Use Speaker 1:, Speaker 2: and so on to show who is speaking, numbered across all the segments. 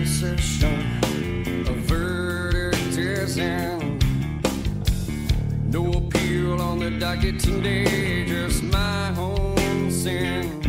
Speaker 1: sensation. A verdict is in. No appeal on the docket today, just my own sin.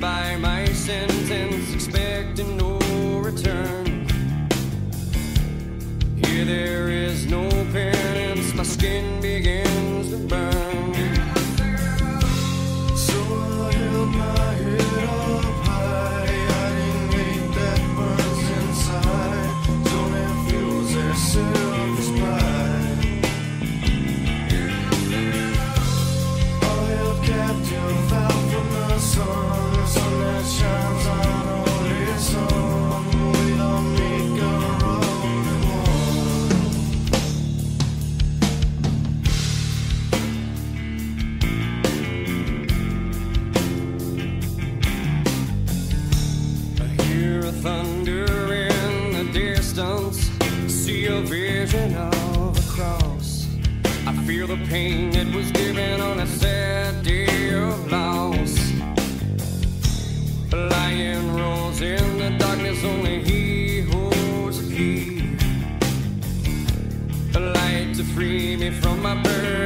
Speaker 1: By my sentence, expecting no return. Here there is feel the pain that was given on a sad day of loss. A lion rolls in the darkness, only he holds the key. A light to free me from my burden